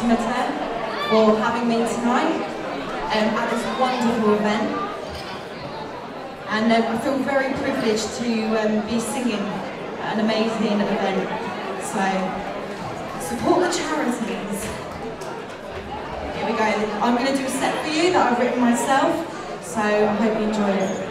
for having me tonight um, at this wonderful event. And um, I feel very privileged to um, be singing at an amazing event. So, support the charities. Here we go. I'm going to do a set for you that I've written myself, so I hope you enjoy it.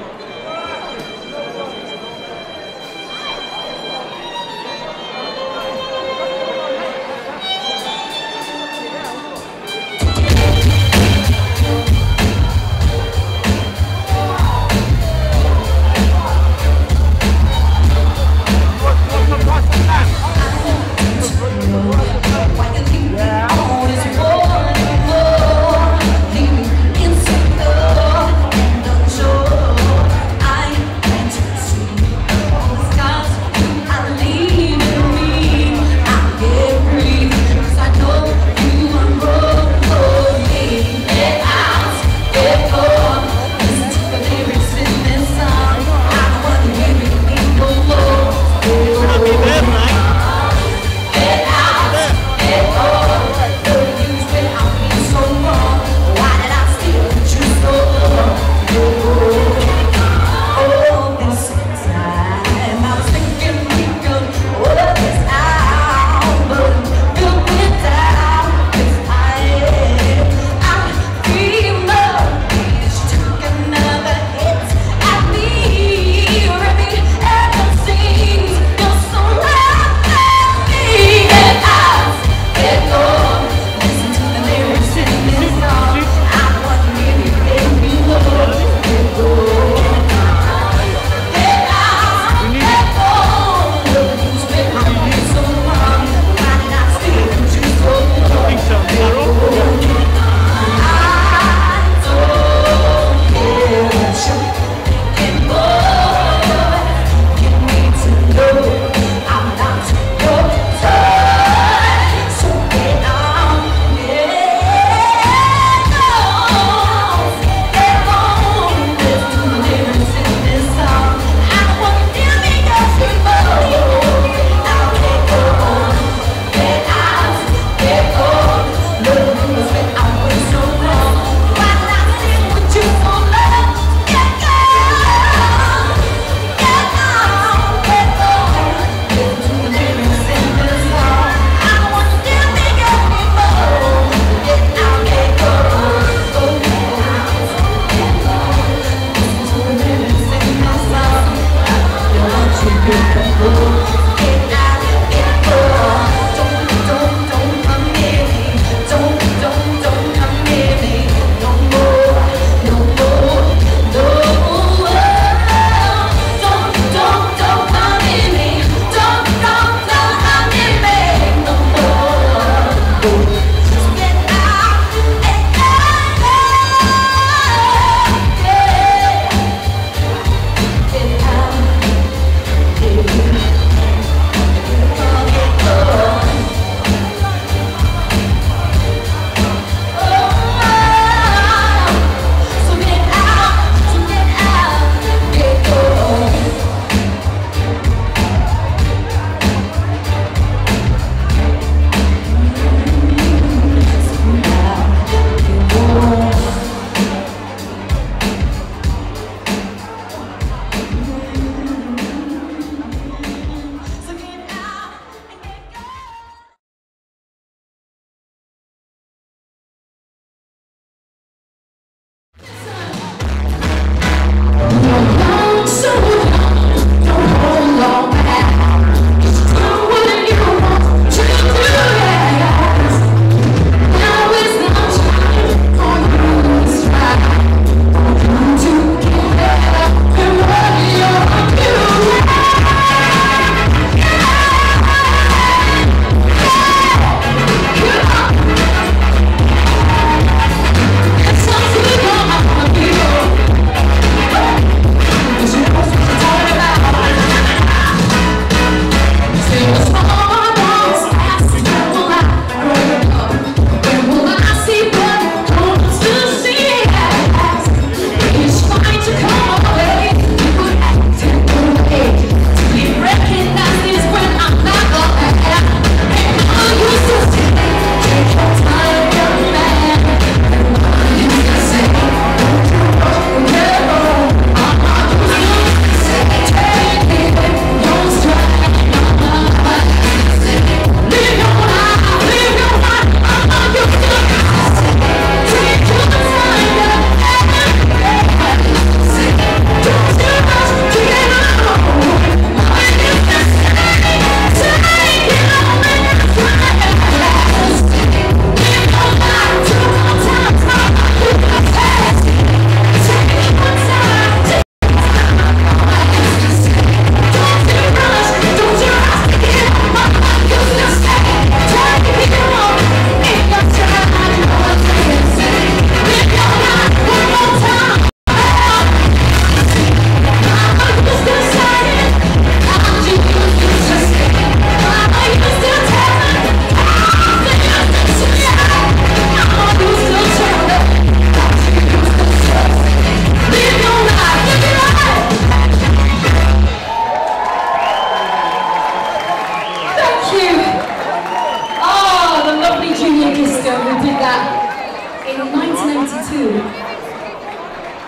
So we did that in 1992,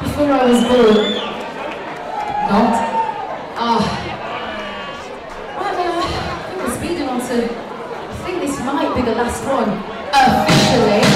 before I was born. Not. Ah. Uh, right, well, I think we're speeding on to, I think this might be the last one, officially.